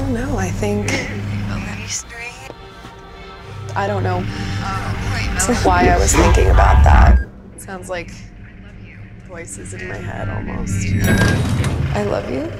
don't know. I think. I don't know why I was thinking about that. Sounds like voices in my head almost. I love you.